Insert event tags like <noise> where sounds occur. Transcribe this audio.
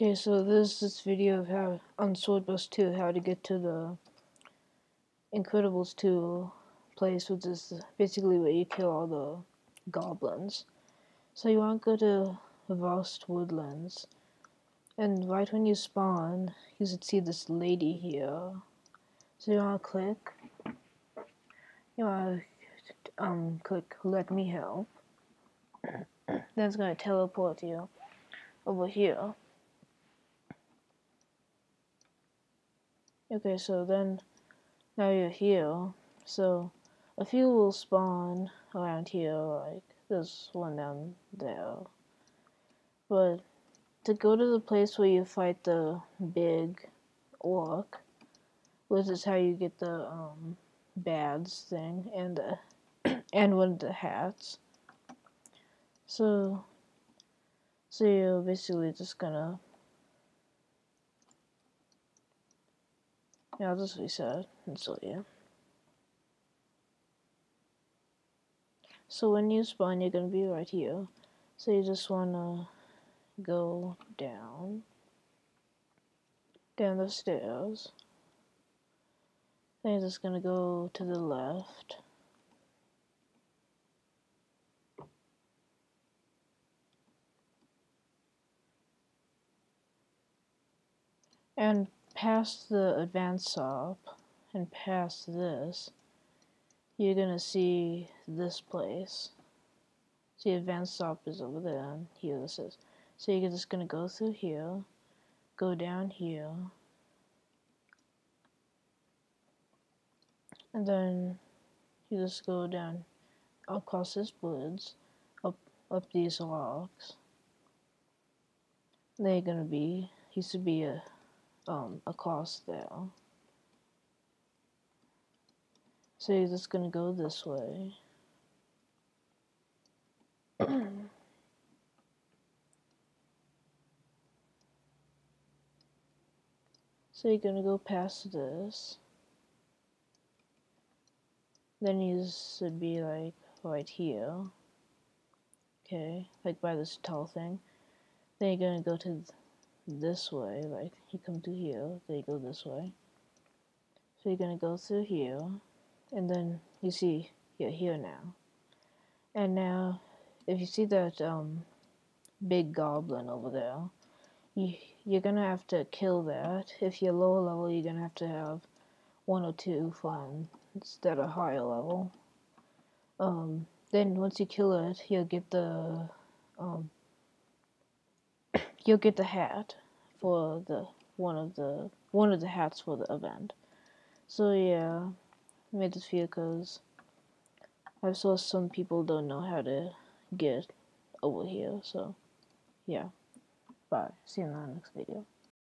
Okay, so this is this video of how on Swordburst 2 how to get to the Incredibles 2 place, which is basically where you kill all the goblins. So you want to go to Vast Woodlands, and right when you spawn, you should see this lady here. So you want to click, you want to um, click Let Me Help. <coughs> then it's going to teleport you over here. Okay, so then now you're here. So a few will spawn around here, like there's one down there. But to go to the place where you fight the big orc, which is how you get the um, bads thing and the <clears throat> and one of the hats. So so you're basically just gonna Yeah, I'll just reset and so yeah. So when you spawn, you're gonna be right here. So you just wanna go down, down the stairs. Then you're just gonna go to the left. And past the advanced shop and past this, you're gonna see this place. See, advanced shop is over there, and here this is. So you're just gonna go through here, go down here, and then you just go down across this woods, up up these rocks. They're gonna be used to be a um, across there. So you're just gonna go this way. <clears throat> so you're gonna go past this. Then you should be like right here. Okay, like by this tall thing. Then you're gonna go to this way, like you come to here, they go this way. So you're gonna go through here, and then you see you're here now. And now, if you see that um, big goblin over there, you, you're gonna have to kill that. If you're lower level, you're gonna have to have one or two fun instead of higher level. Um, then once you kill it, you'll get the um, you'll get the hat for the one of the one of the hats for the event. So yeah, made this video because I saw some people don't know how to get over here. So yeah, bye. See you in the next video.